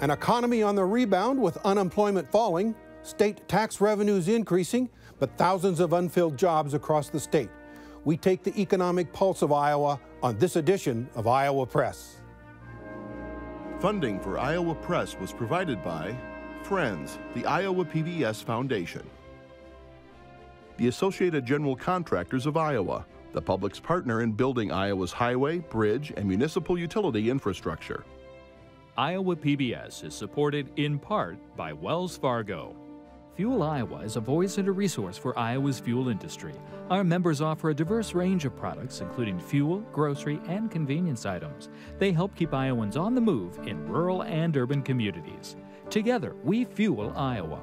An economy on the rebound with unemployment falling, state tax revenues increasing, but thousands of unfilled jobs across the state. We take the economic pulse of Iowa on this edition of Iowa Press. Funding for Iowa Press was provided by Friends, the Iowa PBS Foundation, the Associated General Contractors of Iowa, the public's partner in building Iowa's highway, bridge, and municipal utility infrastructure. Iowa PBS is supported in part by Wells Fargo. Fuel Iowa is a voice and a resource for Iowa's fuel industry. Our members offer a diverse range of products, including fuel, grocery, and convenience items. They help keep Iowans on the move in rural and urban communities. Together, we fuel Iowa.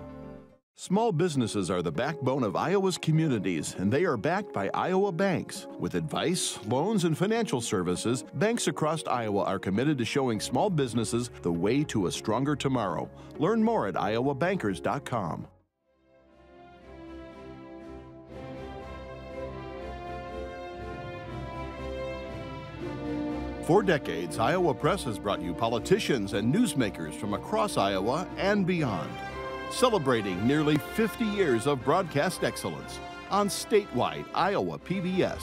Small businesses are the backbone of Iowa's communities, and they are backed by Iowa banks. With advice, loans, and financial services, banks across Iowa are committed to showing small businesses the way to a stronger tomorrow. Learn more at iowabankers.com. For decades, Iowa Press has brought you politicians and newsmakers from across Iowa and beyond celebrating nearly 50 years of broadcast excellence on statewide Iowa PBS.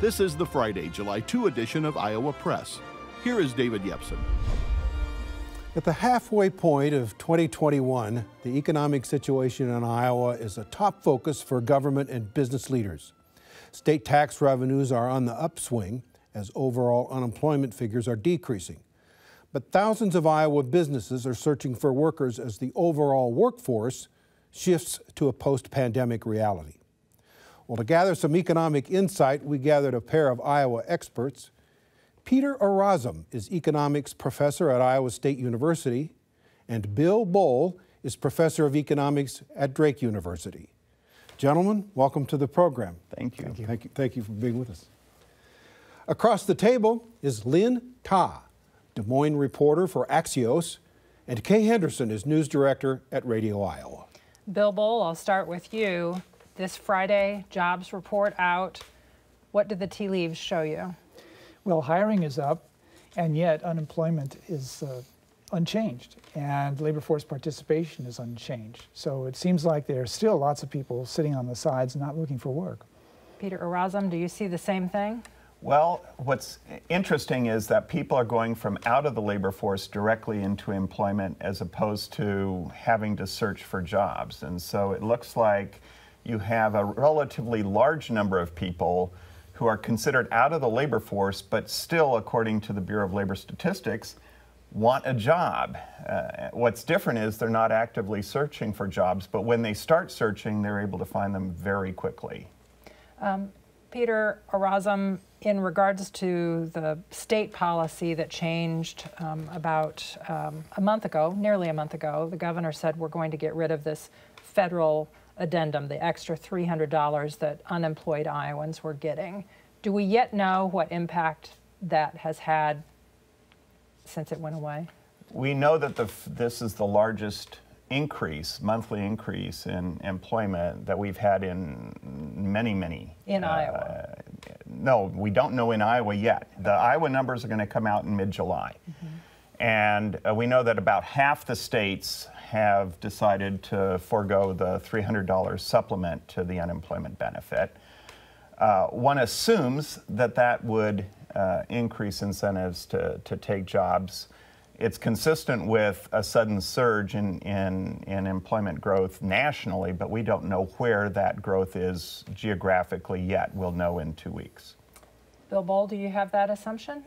This is the Friday, July 2 edition of Iowa Press. Here is David Yepsen. At the halfway point of 2021, the economic situation in Iowa is a top focus for government and business leaders. State tax revenues are on the upswing as overall unemployment figures are decreasing but thousands of Iowa businesses are searching for workers as the overall workforce shifts to a post pandemic reality. Well, to gather some economic insight, we gathered a pair of Iowa experts. Peter Orazem is economics professor at Iowa State University, and Bill Boal is professor of economics at Drake University. Gentlemen, welcome to the program. Thank you. Thank you, thank you, thank you for being with us. Across the table is Linh Ta. Des Moines reporter for Axios, and Kay Henderson is news director at Radio Iowa. Bill Boal, I'll start with you. This Friday, jobs report out. What did the tea leaves show you? Well, hiring is up, and yet unemployment is uh, unchanged, and labor force participation is unchanged. So it seems like there are still lots of people sitting on the sides not looking for work. Peter Orazem, do you see the same thing? Well, what's interesting is that people are going from out of the labor force directly into employment as opposed to having to search for jobs. And so it looks like you have a relatively large number of people who are considered out of the labor force, but still, according to the Bureau of Labor Statistics, want a job. Uh, what's different is they're not actively searching for jobs, but when they start searching, they're able to find them very quickly. Um, Peter Orazem, in regards to the state policy that changed um, about um, a month ago, nearly a month ago, the governor said we're going to get rid of this federal addendum, the extra $300 that unemployed Iowans were getting. Do we yet know what impact that has had since it went away? We know that the, this is the largest increase, monthly increase in employment that we've had in many, many. In uh, Iowa? No, we don't know in Iowa yet. The Iowa numbers are going to come out in mid July. Mm-hmm. And uh, we know that about half the states have decided to forego the $300 supplement to the unemployment benefit. Uh, one assumes that that would uh, increase incentives to, to take jobs it's consistent with a sudden surge in, in, in employment growth nationally, but we don't know where that growth is geographically yet. We'll know in two weeks. Bill Boal, do you have that assumption?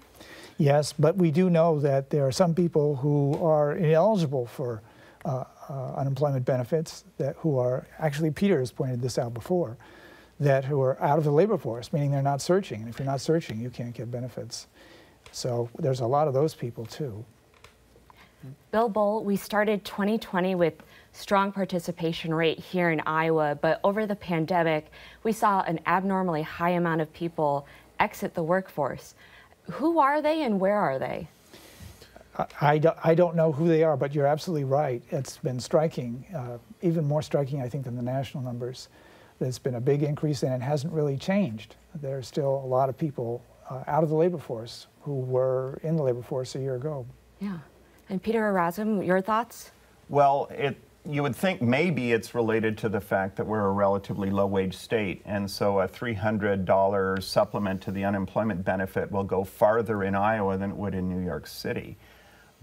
Yes, but we do know that there are some people who are ineligible for uh, uh, unemployment benefits that who are actually Peter has pointed this out before that who are out of the labor force, meaning they're not searching. And if you're not searching, you can't get benefits. So there's a lot of those people too. Bill Boal, we started 2020 with strong participation rate here in Iowa, but over the pandemic, we saw an abnormally high amount of people exit the workforce. Who are they and where are they? I, don't, I don't know who they are, but you're absolutely right. It's been striking, uh, even more striking, I think, than the national numbers. There's been a big increase and it hasn't really changed. There are still a lot of people uh, out of the labor force who were in the labor force a year ago. Yeah. And Peter Orazem, your thoughts? Well, it, you would think maybe it's related to the fact that we're a relatively low wage state, and so a $300 supplement to the unemployment benefit will go farther in Iowa than it would in New York City.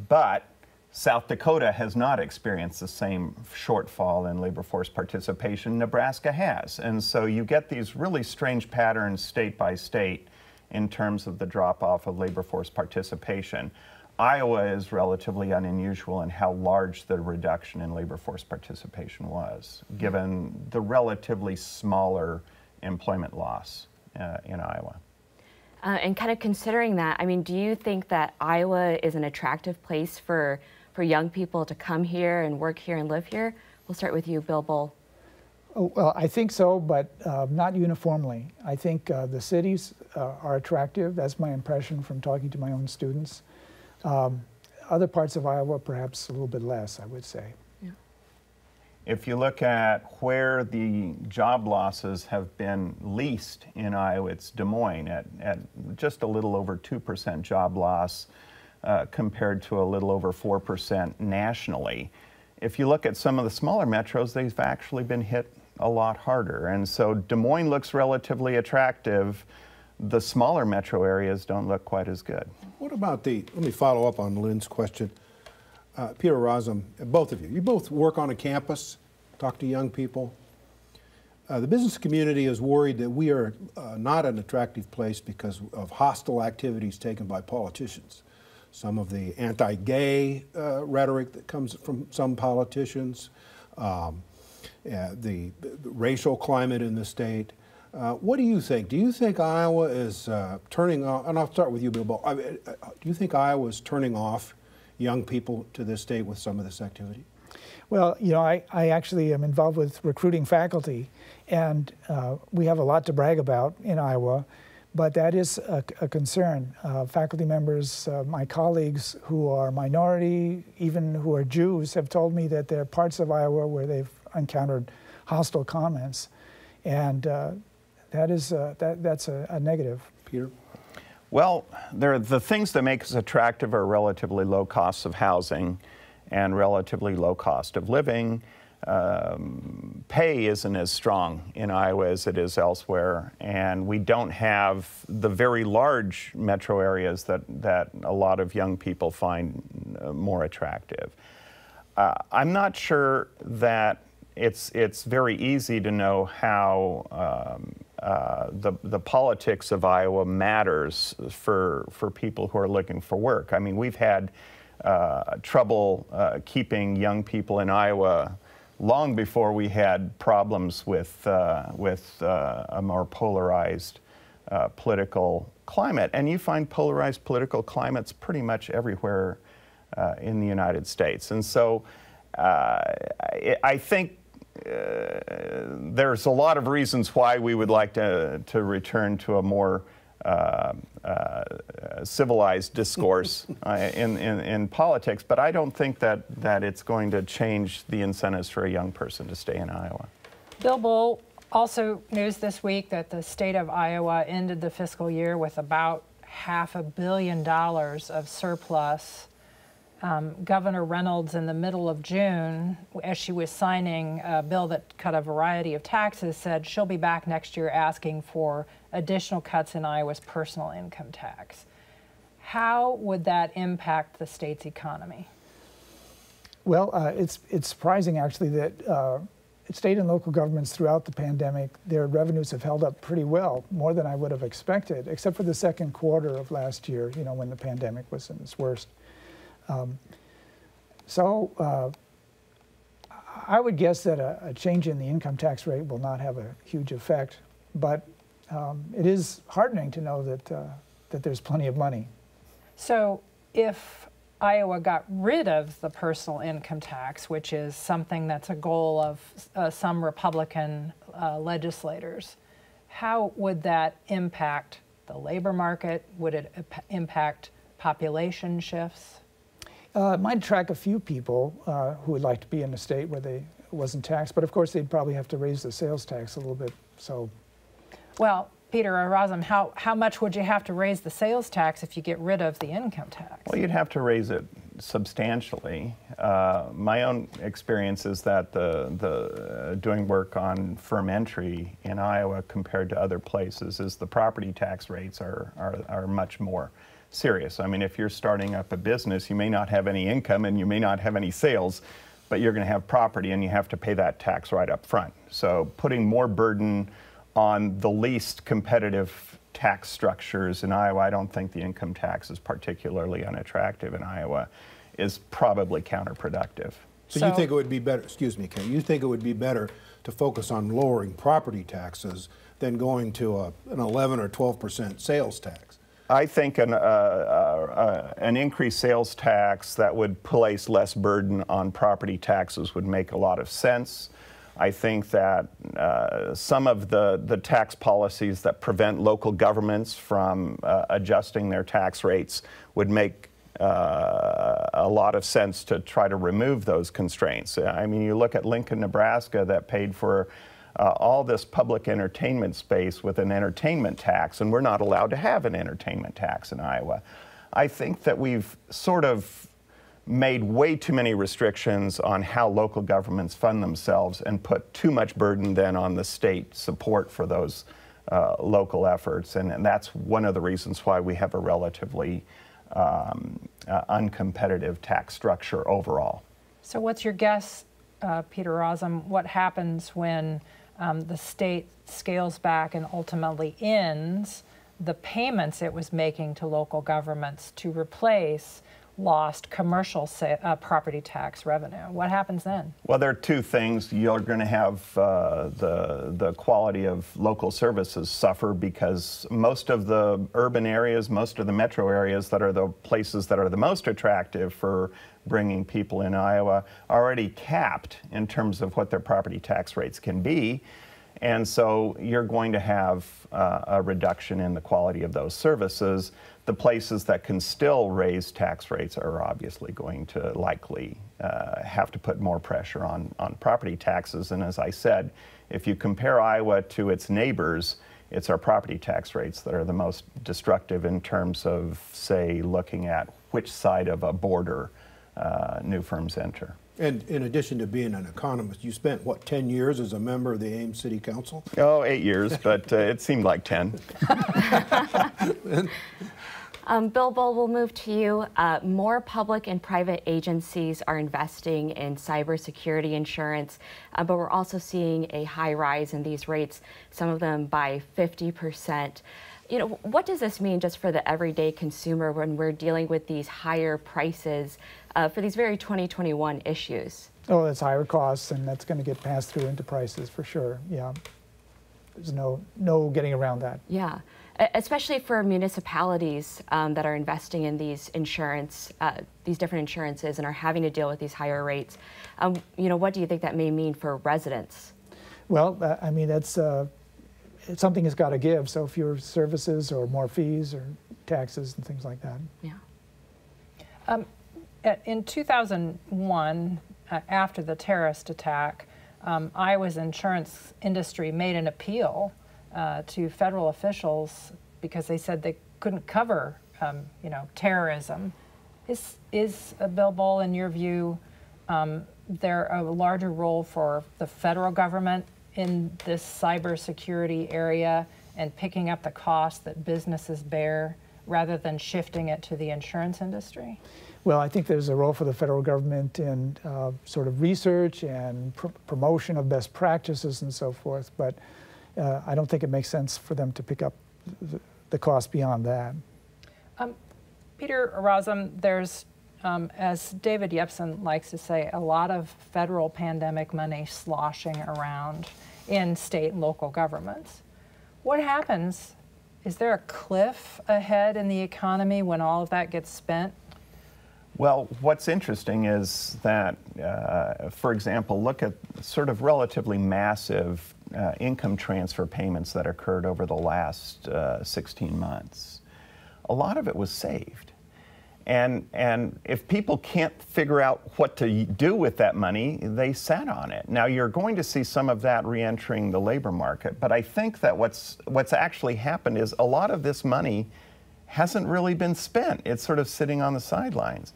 But South Dakota has not experienced the same shortfall in labor force participation Nebraska has. And so you get these really strange patterns state by state in terms of the drop off of labor force participation. Iowa is relatively unusual in how large the reduction in labor force participation was, given the relatively smaller employment loss uh, in Iowa. Uh, and kind of considering that, I mean, do you think that Iowa is an attractive place for for young people to come here and work here and live here? We'll start with you, Bill Boal. Oh, well, I think so, but uh, not uniformly. I think uh, the cities uh, are attractive. That's my impression from talking to my own students. Um, other parts of Iowa, perhaps a little bit less, I would say. If you look at where the job losses have been least in Iowa, it's Des Moines at, at just a little over 2% job loss uh, compared to a little over 4% nationally. If you look at some of the smaller metros, they've actually been hit a lot harder. And so Des Moines looks relatively attractive. The smaller metro areas don't look quite as good. What about the, let me follow up on Linh's question. Uh, Peter Orazem, both of you, you both work on a campus, talk to young people. Uh, the business community is worried that we are uh, not an attractive place because of hostile activities taken by politicians some of the anti gay uh, rhetoric that comes from some politicians, um, uh, the, the, racial climate in the state. Uh, what do you think? Do you think Iowa is uh, turning off, and I'll start with you, Bill I mean, uh, do you think Iowa is turning off young people to this state with some of this activity? Well, you know, I, I actually am involved with recruiting faculty, and uh, we have a lot to brag about in Iowa. But that is a, a concern. Uh, faculty members, my colleagues who are minority, even who are Jews, have told me that there are parts of Iowa where they've encountered hostile comments. And that is, uh, that, that's a, a negative. Peter? Well, there, the things that make us attractive are relatively low costs of housing and relatively low cost of living um, pay isn't as strong in Iowa as it is elsewhere, and we don't have the very large metro areas that, that a lot of young people find uh, more attractive. Uh, I'm not sure that it's, it's very easy to know how um, uh, the, the politics of Iowa matters for, for people who are looking for work. I mean, we've had uh, trouble uh, keeping young people in Iowa long before we had problems with, uh, with uh, a more polarized uh, political climate. And you find polarized political climates pretty much everywhere in the United States. And so I think there's a lot of reasons why we would like to, to return to a more uh, uh, civilized discourse uh, in, in, in, politics, but I don't think that, that it's going to change the incentives for a young person to stay in Iowa. Bill Boal, also news this week that the state of Iowa ended the fiscal year with about half a billion dollars of surplus. Um, Governor Reynolds, in the middle of June, as she was signing a bill that cut a variety of taxes, said she'll be back next year asking for additional cuts in Iowa's personal income tax. How would that impact the state's economy? Well, uh, it's, it's surprising actually that uh, state and local governments throughout the pandemic, their revenues have held up pretty well, more than I would have expected, except for the second quarter of last year, you know, when the pandemic was in its worst. Um, so uh, I would guess that a, a, change in the income tax rate will not have a huge effect, but um, it is heartening to know that, uh, that there's plenty of money. So if Iowa got rid of the personal income tax, which is something that's a goal of uh, some Republican uh, legislators, how would that impact the labor market? Would it impact population shifts? Uh, it might attract a few people uh, who would like to be in a state where they wasn't taxed, but of course they'd probably have to raise the sales tax a little bit. So well, Peter Orazem, how, how much would you have to raise the sales tax if you get rid of the income tax? Well, you'd have to raise it substantially. Uh, my own experience is that the, the uh, doing work on firm entry in Iowa compared to other places is the property tax rates are, are, are much more serious. I mean, if you're starting up a business, you may not have any income and you may not have any sales, but you're going to have property and you have to pay that tax right up front. So putting more burden on the least competitive tax structures in Iowa, I don't think the income tax is particularly unattractive in Iowa, is probably counterproductive. So, so you think it would be better, excuse me, Ken, you think it would be better to focus on lowering property taxes than going to a, an 11 or 12 percent sales tax? I think an, uh, uh, an increased sales tax that would place less burden on property taxes would make a lot of sense. I think that uh, some of the, the tax policies that prevent local governments from uh, adjusting their tax rates would make uh, a lot of sense to try to remove those constraints. I mean, you look at Lincoln, Nebraska, that paid for uh, all this public entertainment space with an entertainment tax, and we're not allowed to have an entertainment tax in Iowa. I think that we've sort of made way too many restrictions on how local governments fund themselves and put too much burden then on the state support for those uh, local efforts. And, and, that's one of the reasons why we have a relatively um, uh, uncompetitive tax structure overall. So, what's your guess, uh, Peter Orazem? What happens when um, the state scales back and ultimately ends the payments it was making to local governments to replace lost commercial uh, property tax revenue. What happens then? Well, there are two things. You're going to have uh, the, the quality of local services suffer because most of the urban areas, most of the metro areas that are the places that are the most attractive for bringing people in Iowa already capped in terms of what their property tax rates can be. And so you're going to have uh, a reduction in the quality of those services. The places that can still raise tax rates are obviously going to likely uh, have to put more pressure on, on property taxes. And as I said, if you compare Iowa to its neighbors, it's our property tax rates that are the most destructive in terms of, say, looking at which side of a border uh, new firms enter. And in addition to being an economist, you spent, what, 10 years as a member of the Ames City Council? Oh, eight years, but uh, it seemed like 10. um, Bill Boal, we'll move to you. Uh, more public and private agencies are investing in cybersecurity insurance, uh, but we're also seeing a high rise in these rates, some of them by 50 percent you know, what does this mean just for the everyday consumer when we're dealing with these higher prices uh, for these very 2021 issues? Oh, that's higher costs, and that's going to get passed through into prices for sure. Yeah, there's no no getting around that. Yeah, especially for municipalities um, that are investing in these insurance, uh, these different insurances, and are having to deal with these higher rates. Um, you know, what do you think that may mean for residents? Well, uh, I mean that's uh, something has got to give. So fewer services or more fees or taxes and things like that. Yeah. Um, in 2001, uh, after the terrorist attack, um, Iowa's insurance industry made an appeal uh, to federal officials because they said they couldn't cover, um, you know, terrorism. Is is uh, Bill Boal, in your view, um, there a larger role for the federal government in this cybersecurity area and picking up the cost that businesses bear rather than shifting it to the insurance industry? Well, I think there's a role for the federal government in uh, sort of research and pr promotion of best practices and so forth, but uh, I don't think it makes sense for them to pick up the, the cost beyond that. Um, Peter Orazem, there's um, as David Yepsen likes to say, a lot of federal pandemic money sloshing around in state and local governments. What happens? Is there a cliff ahead in the economy when all of that gets spent? Well, what's interesting is that, uh, for example, look at sort of relatively massive uh, income transfer payments that occurred over the last uh, 16 months. A lot of it was saved. And, and if people can't figure out what to do with that money, they sat on it. Now, you're going to see some of that re entering the labor market, but I think that what's, what's actually happened is a lot of this money hasn't really been spent. It's sort of sitting on the sidelines.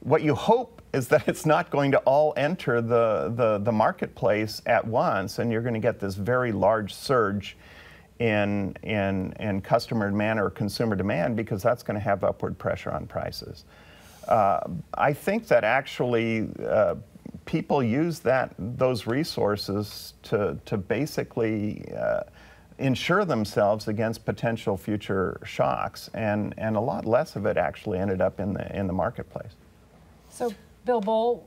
what you hope is that it's not going to all enter the, the, the marketplace at once, and you're going to get this very large surge in, in, in customer demand or consumer demand because that's going to have upward pressure on prices. Uh, I think that actually uh, people use that those resources to, to basically uh, insure themselves against potential future shocks, and, and a lot less of it actually ended up in the, in the marketplace. So, Bill Boal,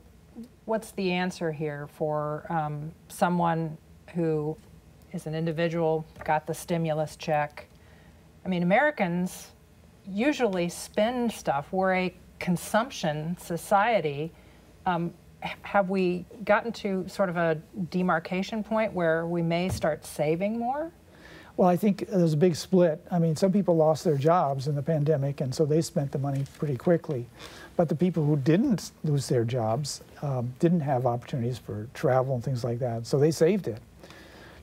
what's the answer here for um, someone who is an individual, got the stimulus check? I mean, Americans usually spend stuff. We're a consumption society. Um, have we gotten to sort of a demarcation point where we may start saving more? Well, I think there's a big split. I mean, some people lost their jobs in the pandemic, and so they spent the money pretty quickly. But the people who didn't lose their jobs um, didn't have opportunities for travel and things like that, so they saved it.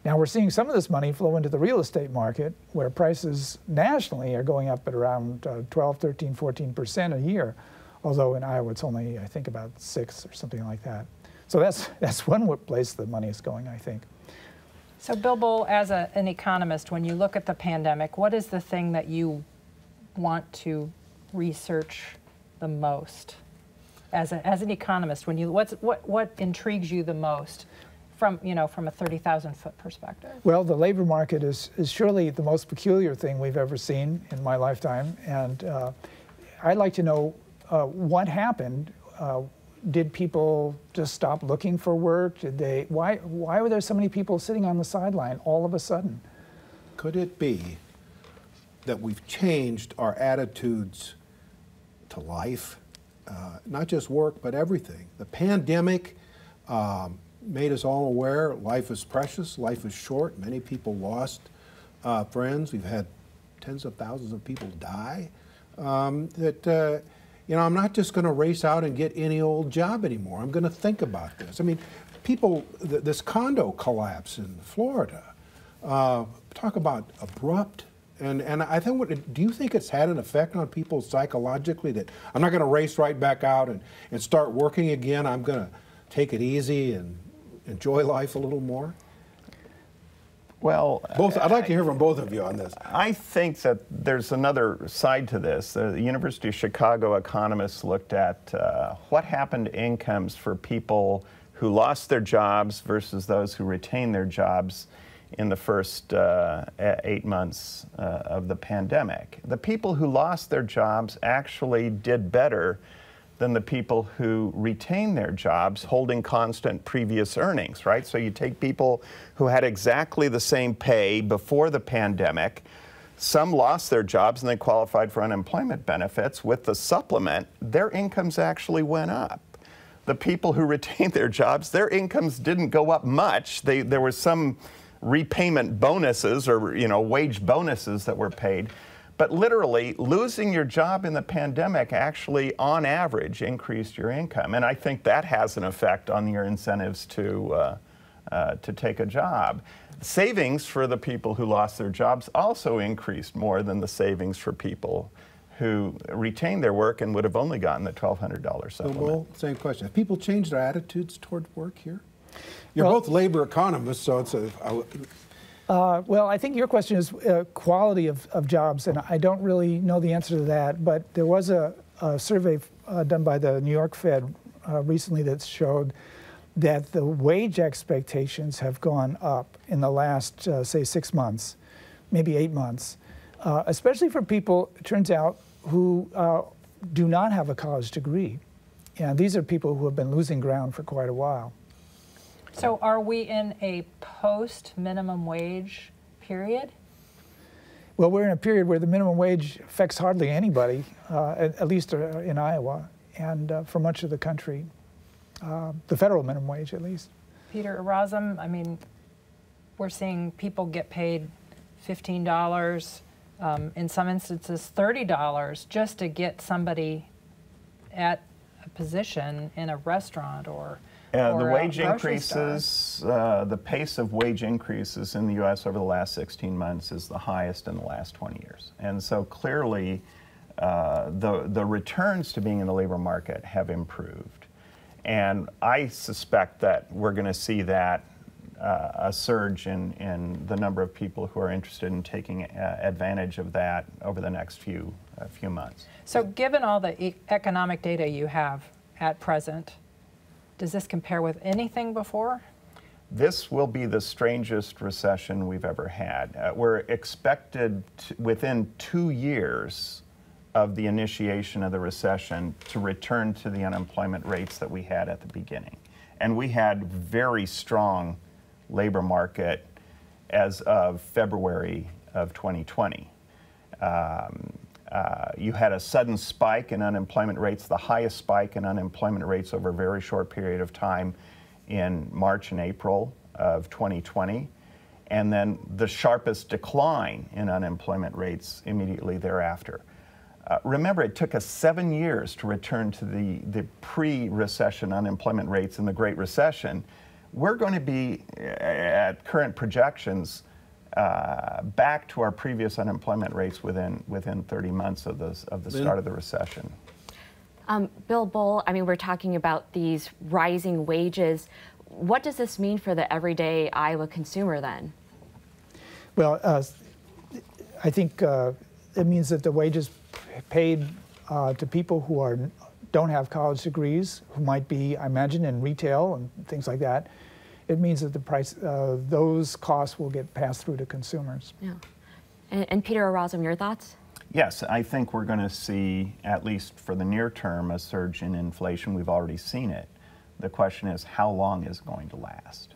Now we're seeing some of this money flow into the real estate market where prices nationally are going up at around uh, 12, 13, 14 percent a year, although in Iowa it's only, I think, about six or something like that. So that's, that's one place the money is going, I think. So, Bill Boal, as a, an economist, when you look at the pandemic, what is the thing that you want to research the most? As, a, as an economist, when you what's, what what intrigues you the most from you know from a thirty thousand foot perspective? Well, the labor market is is surely the most peculiar thing we've ever seen in my lifetime, and uh, I'd like to know uh, what happened. Uh, did people just stop looking for work? Did they? Why? Why were there so many people sitting on the sideline all of a sudden? Could it be that we've changed our attitudes to life, uh, not just work, but everything? The pandemic um, made us all aware life is precious, life is short. Many people lost uh, friends. We've had tens of thousands of people die. Um, that uh, you know, I'm not just going to race out and get any old job anymore. I'm going to think about this. I mean, people, th this condo collapse in Florida, uh, talk about abrupt. And, and I think, what, do you think it's had an effect on people psychologically that I'm not going to race right back out and, and start working again? I'm going to take it easy and enjoy life a little more? Well, both. I'd like to hear from both of you on this. I think that there's another side to this. The University of Chicago economists looked at uh, what happened to incomes for people who lost their jobs versus those who retained their jobs in the first uh, eight months uh, of the pandemic. The people who lost their jobs actually did better than the people who retain their jobs holding constant previous earnings, right? So you take people who had exactly the same pay before the pandemic, some lost their jobs and they qualified for unemployment benefits. With the supplement, their incomes actually went up. The people who retained their jobs, their incomes didn't go up much. They, there was some repayment bonuses or you know wage bonuses that were paid but literally, losing your job in the pandemic actually, on average, increased your income. And I think that has an effect on your incentives to, uh, uh, to take a job. Savings for the people who lost their jobs also increased more than the savings for people who retained their work and would have only gotten the $1,200 supplement. Well, same question. Have people changed their attitudes toward work here? You're well, both labor economists, so it's a, uh, well, I think your question is uh, quality of, of jobs, and I don't really know the answer to that. But there was a, a survey uh, done by the New York Fed uh, recently that showed that the wage expectations have gone up in the last, uh, say, six months, maybe eight months, uh, especially for people, it turns out, who do not have a college degree. And these are people who have been losing ground for quite a while. So are we in a post minimum wage period? Well, we're in a period where the minimum wage affects hardly anybody, uh, at, at, least uh, in Iowa and uh, for much of the country. Uh, the federal minimum wage, at least. Peter Orazem, I mean, we're seeing people get paid $15, um, in some instances $30 just to get somebody at a position in a restaurant or uh, the wage increases, uh, the pace of wage increases in the U.S. over the last 16 months is the highest in the last 20 years. And so clearly, uh, the, the returns to being in the labor market have improved. And I suspect that we're going to see that uh, a surge in, in the number of people who are interested in taking uh, advantage of that over the next few, uh, few months. So, given all the e- economic data you have at present, does this compare with anything before? This will be the strangest recession we've ever had. Uh, we're expected to, within two years of the initiation of the recession to return to the unemployment rates that we had at the beginning. And we had very strong labor market as of February of 2020. Um, uh, you had a sudden spike in unemployment rates, the highest spike in unemployment rates over a very short period of time in March and April of 2020, and then the sharpest decline in unemployment rates immediately thereafter. Uh, remember, it took us seven years to return to the, the pre recession unemployment rates in the Great Recession. We're going to be, uh, at current projections, uh, back to our previous unemployment rates within within 30 months of the of the start of the recession. Um, Bill Boal, I mean, we're talking about these rising wages. What does this mean for the everyday Iowa consumer then? Well, uh, I think uh, it means that the wages paid uh, to people who are don't have college degrees, who might be, I imagine, in retail and things like that, it means that the price, uh, those costs will get passed through to consumers. Yeah. And, and Peter Orazem, your thoughts? Yes, I think we're going to see, at least for the near term, a surge in inflation. We've already seen it. The question is, how long is it going to last?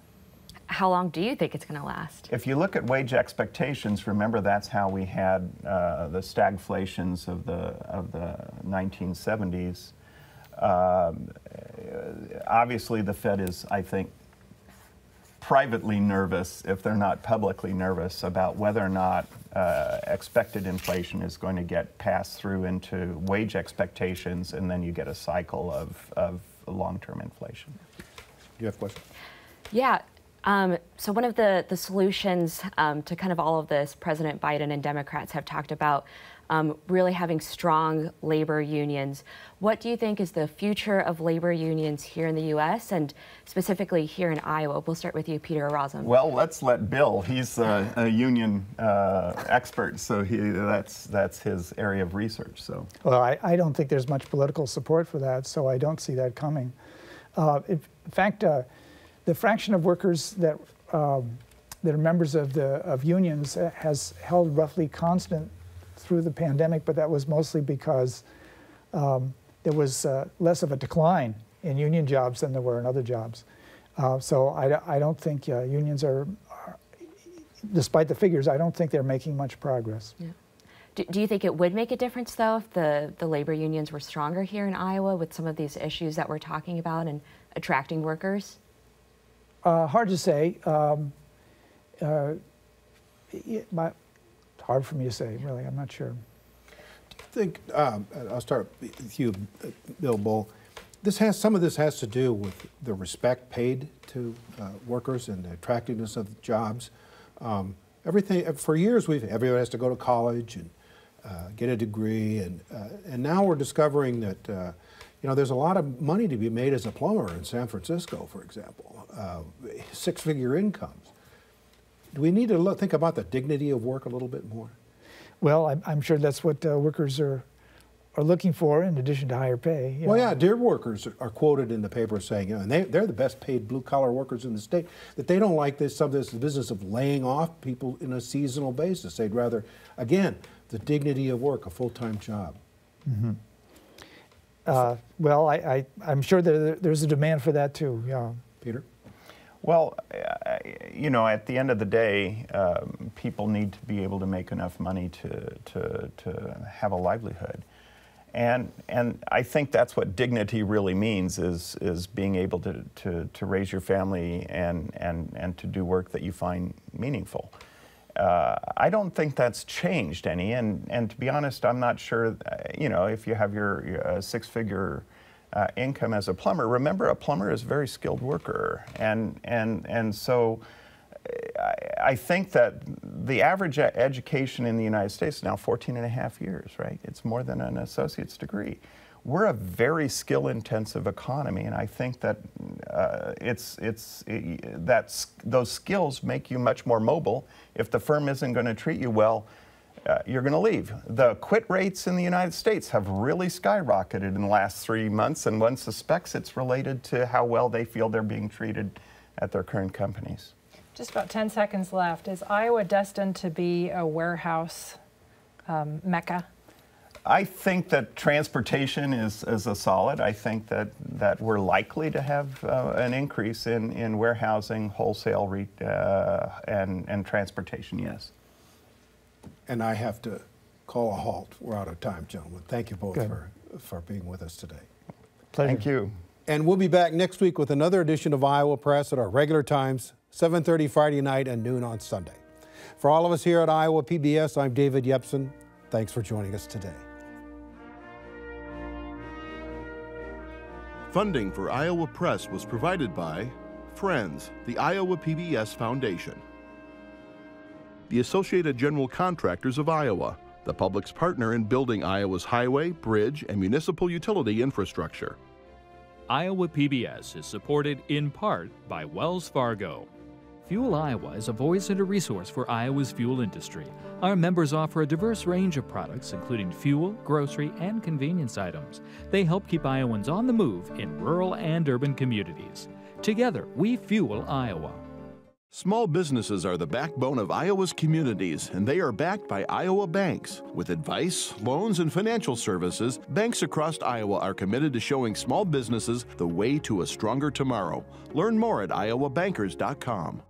How long do you think it's going to last? If you look at wage expectations, remember that's how we had uh, the stagflations of the of the 1970s. Um, obviously, the Fed is, I think, privately nervous, if they're not publicly nervous, about whether or not uh, expected inflation is going to get passed through into wage expectations, and then you get a cycle of, of long term inflation. Do you have a question? Yeah. Um, so, one of the, the solutions um, to kind of all of this, President Biden and Democrats have talked about um, really having strong labor unions. What do you think is the future of labor unions here in the U.S. and specifically here in Iowa? We'll start with you, Peter Orazem. Well, let's let Bill. He's a, a union uh, expert, so he, that's that's his area of research. So. Well, I, I, don't think there's much political support for that, so I don't see that coming. Uh, in fact, uh, the fraction of workers that um, that are members of the of unions has held roughly constant through the pandemic, but that was mostly because um, there was uh, less of a decline in union jobs than there were in other jobs. Uh, so I, I, don't think uh, unions are, are, despite the figures, I don't think they're making much progress. Yeah. Do, do, you think it would make a difference, though, if the, the labor unions were stronger here in Iowa with some of these issues that we're talking about and attracting workers? Uh, hard to say. Um, uh, my, hard for me to say, really. I'm not sure. Do you think, um, I'll start with you, Bill Boal. This has, some of this has to do with the respect paid to uh, workers and the attractiveness of jobs. Um, everything, for years, we've, everyone has to go to college and uh, get a degree, and, uh, and now we're discovering that uh, you know, there's a lot of money to be made as a plumber in San Francisco, for example, uh, six-figure incomes. Do we need to look, think about the dignity of work a little bit more? Well, I'm, I'm sure that's what uh, workers are are looking for in addition to higher pay. Well, know. yeah, Deere workers are quoted in the paper saying, you know, and they, they're the best paid blue collar workers in the state, that they don't like this, some of this business of laying off people in a seasonal basis. They'd rather, again, the dignity of work, a full time job. Mm-hmm. Uh, well, I, I, am sure that there's a demand for that too, yeah. Peter? Well, you know, at the end of the day, um, people need to be able to make enough money to, to, to have a livelihood. And, and I think that's what dignity really means is, is being able to, to, to raise your family and, and, and to do work that you find meaningful. Uh, I don't think that's changed any, and, and to be honest, I'm not sure, uh, you know, if you have your, your uh, six figure uh, income as a plumber. Remember, a plumber is a very skilled worker, and and and so. I, I think that the average education in the United States is now 14 and a half years, right? It's more than an associate's degree. We're a very skill-intensive economy, and I think that uh, it's it's it, that's those skills make you much more mobile. If the firm isn't going to treat you well, uh, you're going to leave. The quit rates in the United States have really skyrocketed in the last three months, and one suspects it's related to how well they feel they're being treated at their current companies. Just about 10 seconds left. Is Iowa destined to be a warehouse um, mecca? I think that transportation is, is a solid. I think that, that we're likely to have uh, an increase in, in warehousing, wholesale, re, uh, and, and transportation, yes. And I have to call a halt. We're out of time, gentlemen. Thank you both for, for being with us today. Pleasure. Thank you. And we'll be back next week with another edition of Iowa Press at our regular times, 7.30 Friday night and noon on Sunday. For all of us here at Iowa PBS, I'm David Yepsen. Thanks for joining us today. Funding for Iowa Press was provided by Friends, the Iowa PBS Foundation, the Associated General Contractors of Iowa, the public's partner in building Iowa's highway, bridge, and municipal utility infrastructure. Iowa PBS is supported in part by Wells Fargo. Fuel Iowa is a voice and a resource for Iowa's fuel industry. Our members offer a diverse range of products, including fuel, grocery, and convenience items. They help keep Iowans on the move in rural and urban communities. Together, we fuel Iowa. Small businesses are the backbone of Iowa's communities, and they are backed by Iowa banks. With advice, loans, and financial services, banks across Iowa are committed to showing small businesses the way to a stronger tomorrow. Learn more at iowabankers.com.